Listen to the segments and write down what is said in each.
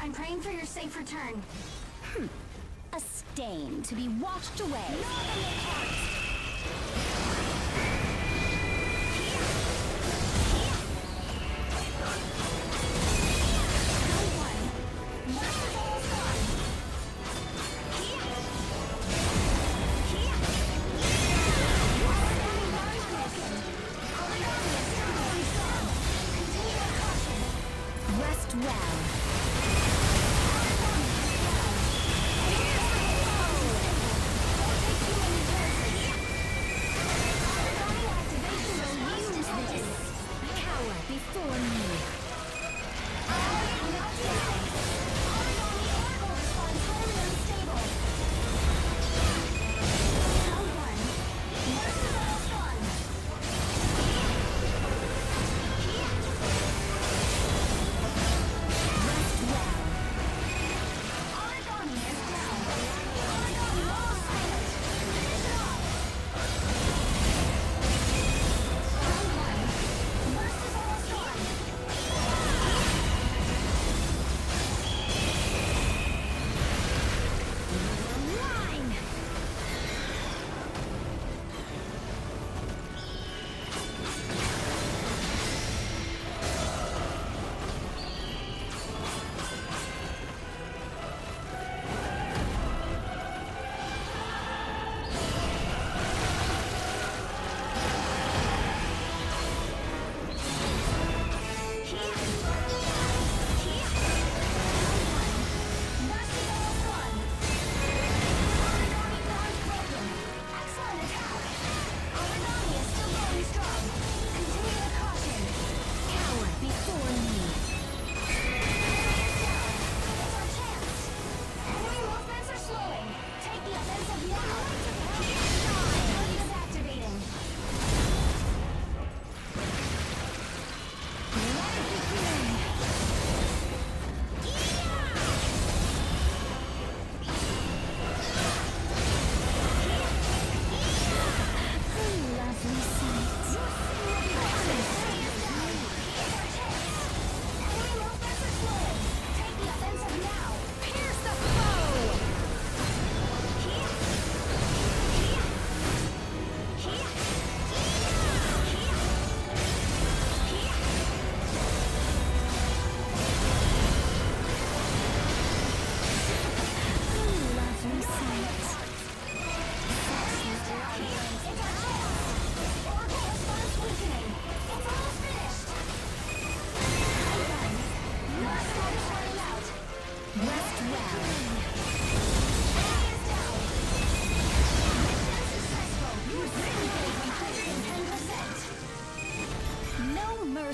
I'm praying for your safe return. Hmm. A stain to be washed away. Rest well. Before me.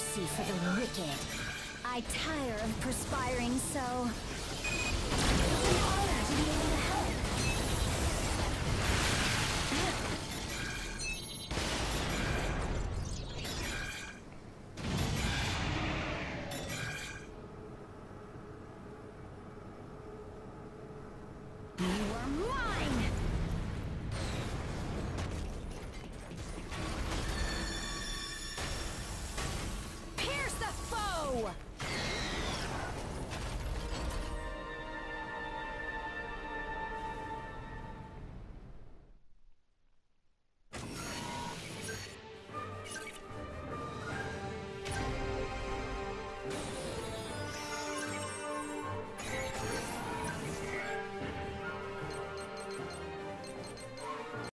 Mercy for the wicked. I tire of perspiring so.